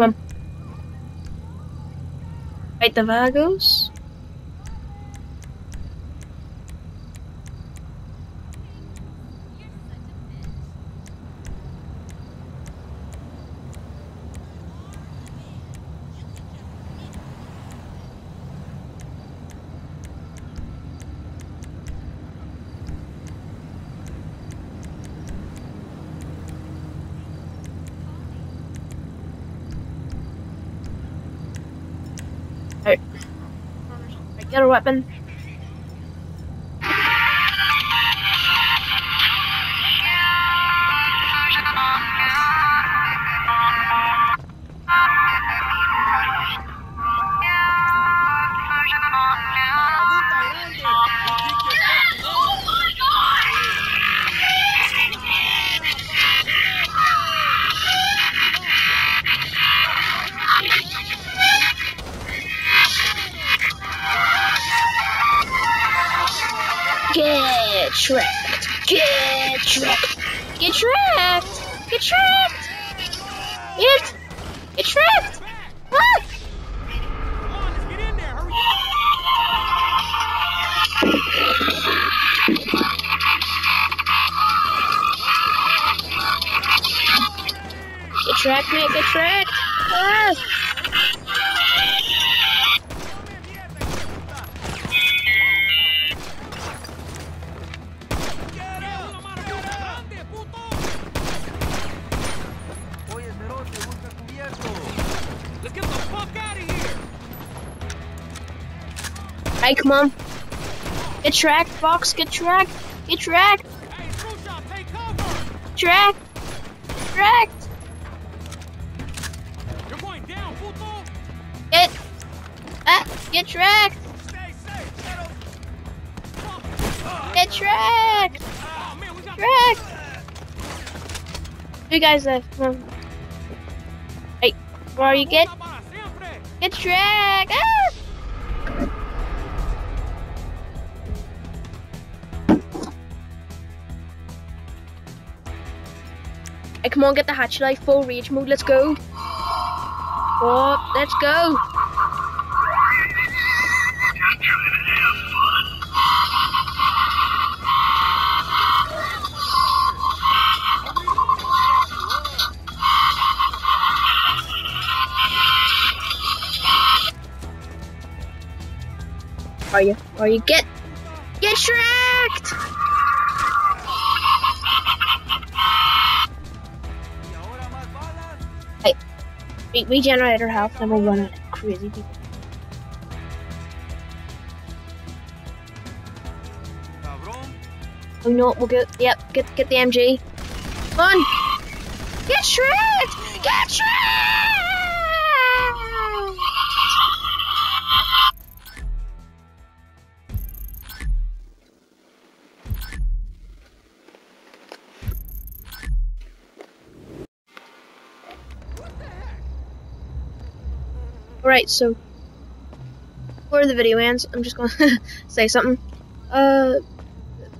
Come on. Fight the Vagos. Alright. Get a weapon. Get tracked. Get tracked. Get tracked. Get tracked. Get. Get tracked. Ah! Get tracked, mate. Get tracked. Ah! Hey, come on. Get tracked, Fox. Get tracked. Get cover. Tracked. Tracked. You're going down, puto. Get. Ah, get. Cero. Get tracked. Man, Tracked. You guys left. Hey, where are you? Get. Get tracked. Ah! Hey, come on, get the hatch light full rage mode. Let's go. Oh, let's go. Are you? Are you? Get. Get tracked. Re- regenerate our health and we'll run crazy people. Oh no, we'll get yep, get get the MG. Come on! Get shred! Get shred! Alright, so before the video ends, I'm just gonna say something. Uh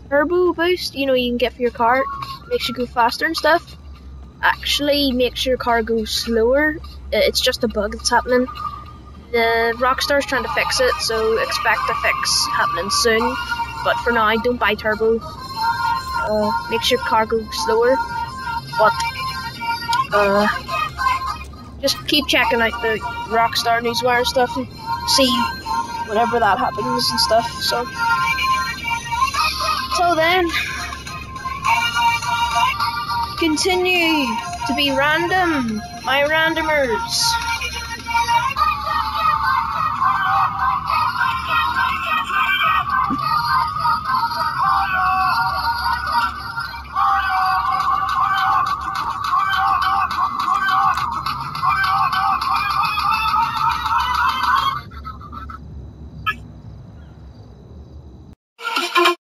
turbo boost, you know, you can get for your car, makes you go faster and stuff. Actually, makes your car go slower. It's just a bug that's happening. The Rockstar's trying to fix it, so expect a fix happening soon. But for now, don't buy turbo. Uh, makes your car go slower. But uh, just keep checking out the Rockstar Newswire stuff and see whenever that happens and stuff. So. Till then, continue to be random, my randomers.